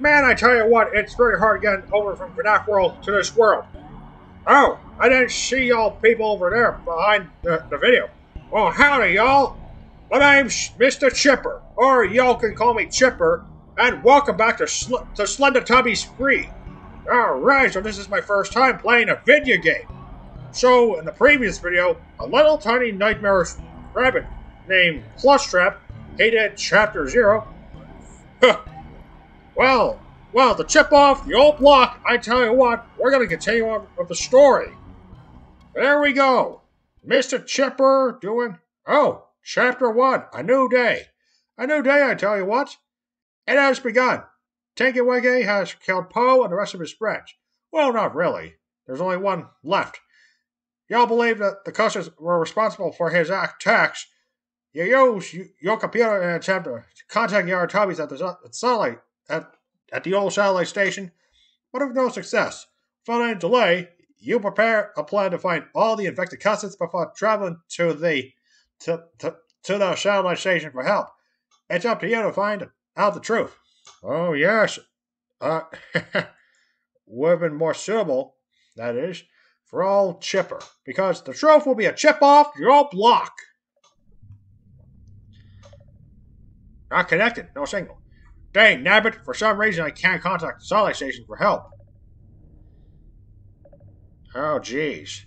Man, I tell you what, it's very hard getting over from FNAF World to this world. Oh, I didn't see y'all people over there behind the, the video. Well, howdy, y'all. My name's Mr. Chipper, or y'all can call me Chipper, and welcome back to, Sl to Slendytubbies Free. Alright, so this is my first time playing a video game. So, in the previous video, a little tiny nightmare rabbit named Plushtrap hated Chapter Zero. well, well, to chip off the old block, I tell you what, we're going to continue on with the story. There we go. Mr. Chipper doing. Oh, Chapter 1 A New Day. A new day, I tell you what. It has begun. Tinky Winky has killed Po and the rest of his friends. Well, not really. There's only one left. Y'all believe that the custards were responsible for his attacks. You use your computer and attempt to contact your Tubbies at the satellite at, at the old satellite station, but with no success. Following a delay, you prepare a plan to find all the infected custards before traveling to the to, to, to the satellite station for help. It's up to you to find out the truth. Oh, yes. Uh, would have been more suitable, that is, for all Chipper, because the truth will be a chip off your block. Not connected, no signal. Dang, Nabbit, for some reason I can't contact the satellite station for help. Oh, jeez.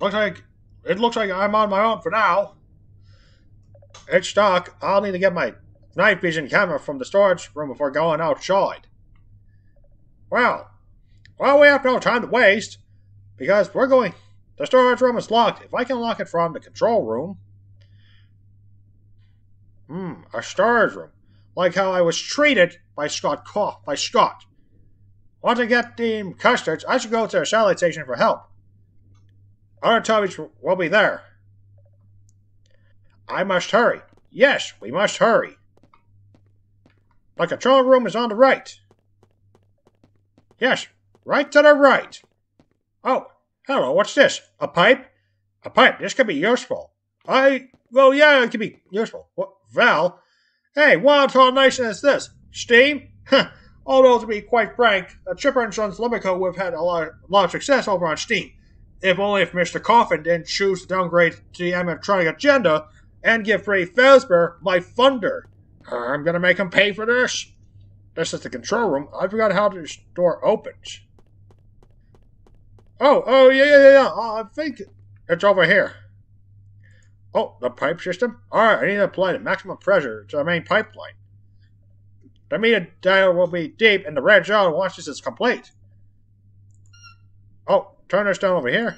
Looks like it looks like I'm on my own for now. It's dark. I'll need to get my night vision camera from the storage room before going outside. Well, well, we have no time to waste because we're going. The storage room is locked. If I can lock it from the control room. Hmm, a storage room. Like how I was treated by Scott by Scott. Want to get the custards? I should go to the satellite station for help. Other Tubbies will be there. I must hurry. Yes, we must hurry. The control room is on the right. Yes, right to the right. Oh, hello, what's this? A pipe? A pipe, this could be useful. I, well, yeah, it could be useful. What, Val? Hey, what nation is this? Steam? Although, to be quite frank, the Chipper and Sons Lumber Co. would have had a lot, a lot of success over on Steam. If only if Mr. Cawthon didn't choose to downgrade to the animatronic agenda and give Freddy Fazbear my thunder. I'm gonna make him pay for this. This is the control room. I forgot how this door opens. Oh, oh, yeah, yeah, yeah. Uh, I think it's over here. Oh, the pipe system? Alright, I need to apply the maximum pressure to the main pipeline. The meter dial will be deep and the red zone once this is complete. Oh, turn this down over here.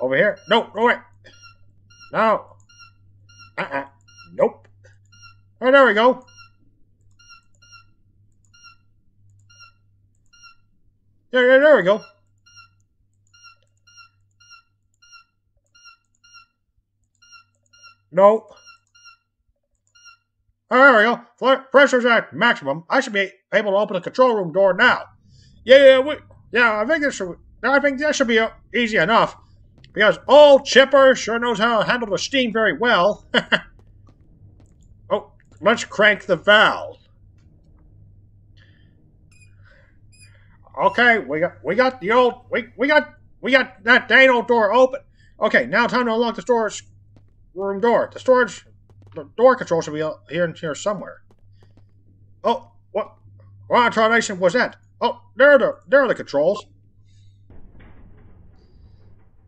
Over here? No, no, wait. No. Uh-uh. Nope. Oh, there we go. There, there, there we go. No. Go. Pressure's at maximum. I should be able to open the control room door now. Yeah, yeah, we, yeah. I think this should. I think that should be uh, easy enough because old Chipper sure knows how to handle the steam very well. oh, let's crank the valve. Okay, we got we got the old we we got we got that dang old door open. Okay, now time to unlock the storage room door. The storage the door control should be here and here somewhere. Oh, what what automation was that? Oh, there are the there are the controls.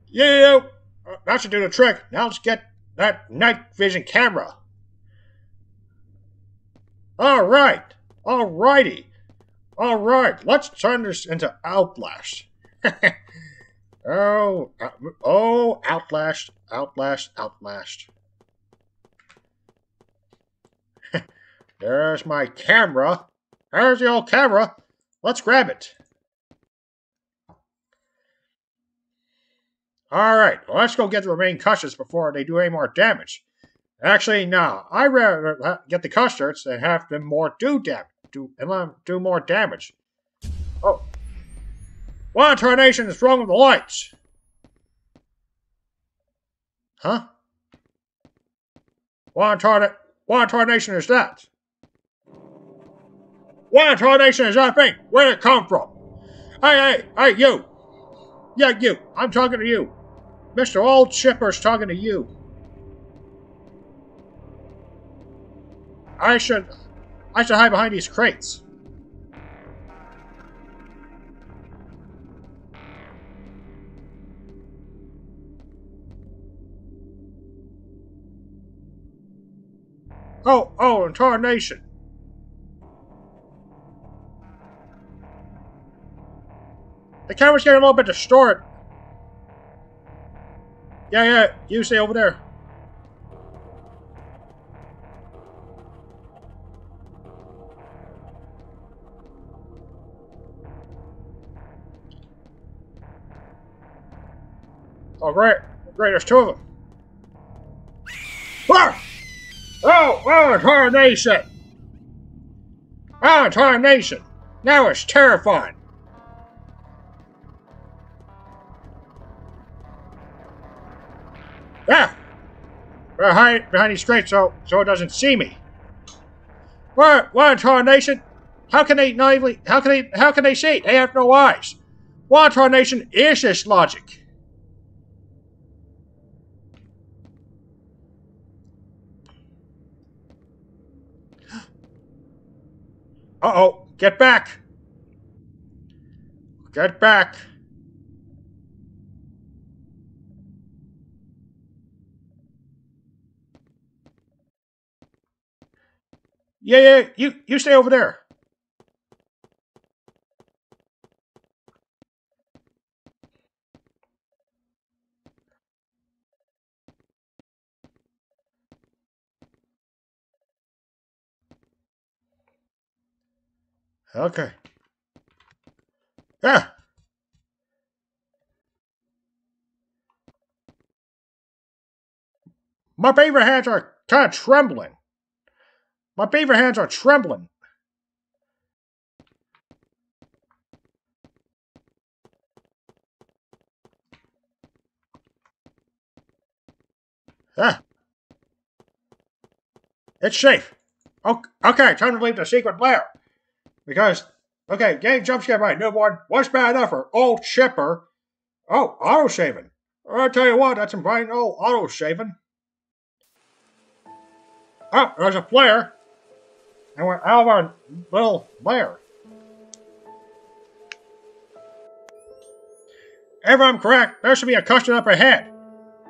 Yeah, uh, that should do the trick. Now let's get that night vision camera. All right, all righty, all right. Let's turn this into Outlast. oh, uh, oh, Outlast, Outlast, Outlast. There's my camera. There's the old camera. Let's grab it. Alright, well, let's go get the remaining custards before they do any more damage. Actually, no. I'd rather get the custards and have them more do damage. Do, do more damage. Oh. One tarnation is wrong with the lights. Huh? What tar what tarnation is that? What tarnation is that thing? Where did it come from? Hey, hey, hey, you! Yeah, you. I'm talking to you. Mr. Old Chipper's talking to you. I should... I should hide behind these crates. Oh, oh, and Tarnation. The camera's getting a little bit distorted. Yeah, yeah, you stay over there. Oh, great. Great, there's two of them. Ah! Oh, oh, tarnation! Oh, tarnation! Now it's terrifying. Ah! Behind, behind these crates so, so it doesn't see me. What, what tarnation? How can they naively, how can they, how can they see? They have no eyes. What tarnation is this logic? Uh-oh. Get back. Get back. Yeah, yeah, you, you stay over there. Okay. Yeah. My beaver hands are kind of trembling. My beaver hands are trembling. Ah. It's safe. Okay, time to leave the secret lair. Because, okay, game jump scared by newborn what's bad enough for old Chipper? Oh, auto shaving. I'll tell you what, that's some fine old auto shaving. Oh, there's a flare. And we're out of our little lair. If I'm correct, there should be a custard up ahead.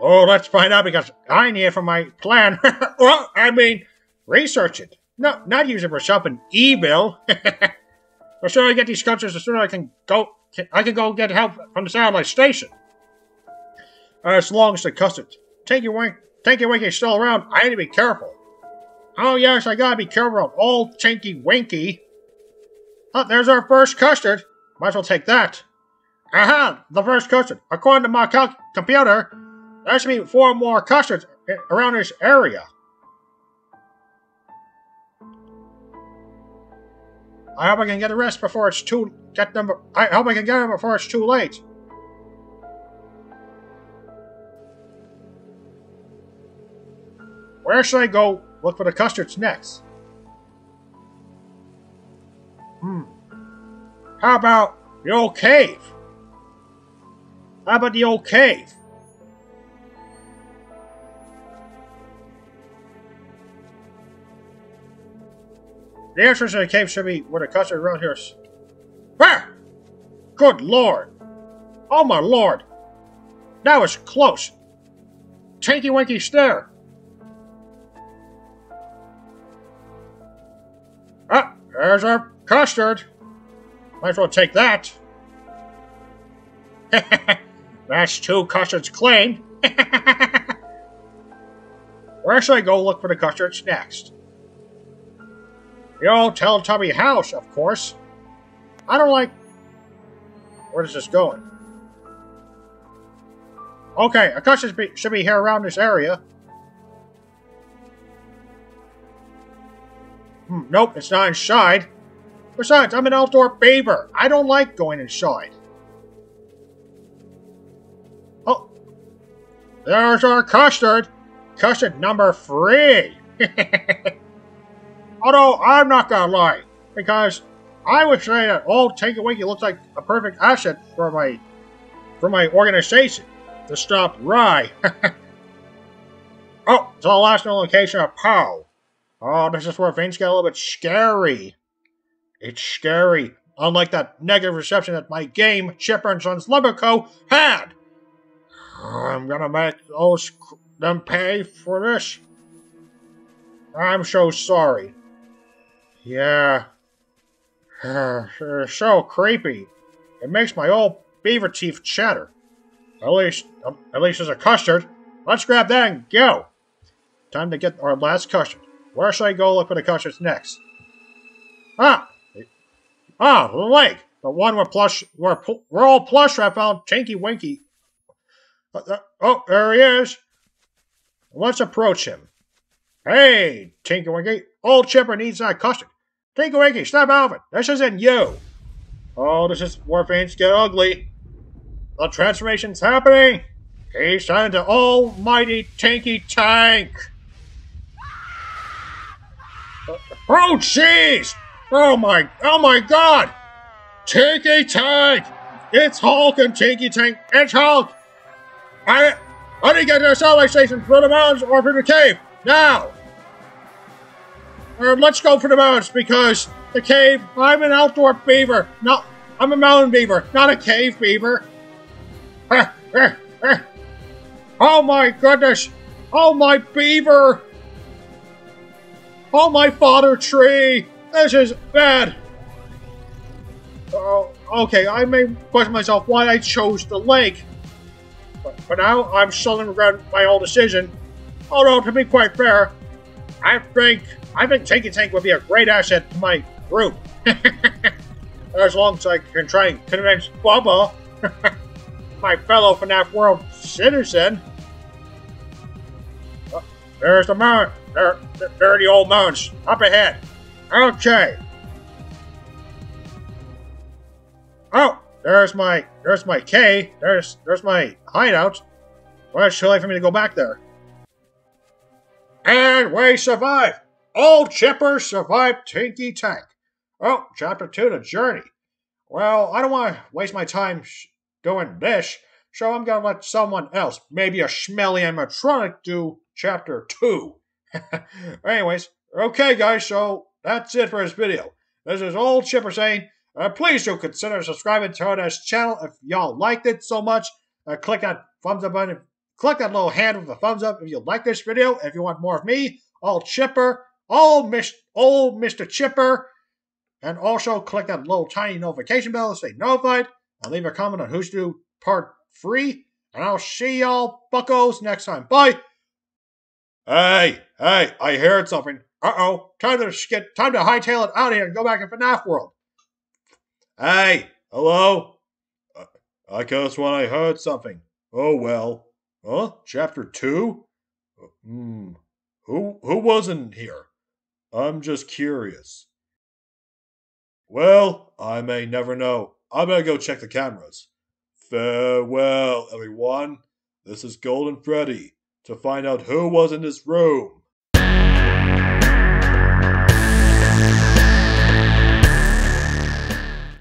Oh, let's find out because I need it for my plan. well, I mean, research it. No, not use it for something evil. the sooner I get these sculptures, the sooner I can go. I can go get help from the side of my station. Uh, as long as the custard. Take your wink. Take your winky still around. I need to be careful. Oh yes, I gotta be careful of old Tinky Winky. Oh, there's our first custard. Might as well take that. Aha! The first custard. According to my computer, there should be four more custards around this area. I hope I can get a rest before it's too get them. I hope I can get them before it's too late. Where should I go look for the custards next? Hmm. How about the old cave? How about the old cave? The entrance to the cave should be where the custard around here is. Ah! Good lord! Oh my lord! That was close! Tinky Winky stare! Ah, there's our custard! Might as well take that. That's two custards claimed. Where should I go look for the custards next? The old Teletubby house, of course. I don't like... Where is this going? Okay, a custom should be here around this area. Hmm, nope, it's not inside. Besides, I'm an outdoor beaver. I don't like going inside. Oh, there's our custard. Custard number three. Although I'm not gonna lie, because I would say that old Tinky Winky looks like a perfect asset for my for my organization to stop Ry. oh, it's the last known location of Po. Oh, this is where things get a little bit scary. It's scary, unlike that negative reception that my game, Chipper and Sons had. I'm gonna make those them pay for this. I'm so sorry. Yeah. so creepy. It makes my old beaver teeth chatter. At least, um, at least there's a custard. Let's grab that and go. Time to get our last custard. Where should I go look for the custards next? Ah! Ah, the lake! The one where plush, where, where all plush I found Tinky Winky. Uh, uh, oh, there he is. Let's approach him. Hey, Tinky Winky, old Chipper needs that custard. Tinky Winky, step out of it. This isn't you. Oh, this is where things get ugly. The transformation's happening. He's turned to almighty Tinky Tank. Oh, jeez! Oh my, oh my god! Tinky Tank! It's Hulk and Tinky Tank! It's Hulk! I, I need to get to the satellite station for the mountains or for the cave! Now! Or let's go for the mountains because the cave, I'm an outdoor beaver, not, I'm a mountain beaver, not a cave beaver. Oh my goodness! Oh my beaver! Oh, my father tree! This is bad! Oh, okay, I may question myself why I chose the lake. But, but now I'm still regret my old decision. Although, to be quite fair, I think I think Tinky Tank would be a great asset to my group. as long as I can try and convince Bubba, my fellow FNAF World citizen. Uh, there's the mountain. There, there are the old mountains. Up ahead. Okay. Oh, there's my there's my K. There's there's my hideout. Why Well, it's too late for me to go back there. And we survive. Old Chipper survived Tinky Tank. Oh, chapter two, the journey. Well, I don't want to waste my time doing this, so I'm gonna let someone else, maybe a smelly animatronic, do chapter two. Anyways, okay, guys, so that's it for this video. This is Old Chipper saying, uh, please do consider subscribing to this channel if y'all liked it so much. Uh, click that thumbs up button. Click that little hand with the thumbs up if you like this video. If you want more of me, Old Chipper, old, Miss, old Mr. Chipper, and also click that little tiny notification bell to stay notified. And leave a comment on Who's Do Part 3. And I'll see y'all buckos next time. Bye! Hey, hey, I heard something. Uh-oh, time to get time to hightail it out of here and go back in FNAF world. Hey, hello? Uh, I guess when I heard something. Oh well. Huh? Chapter two? Hmm. Who who wasn't here? I'm just curious. Well, I may never know. I better go check the cameras. Farewell, everyone. This is Golden Freddy to find out who was in this room.